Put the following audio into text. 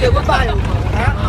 Đừng có!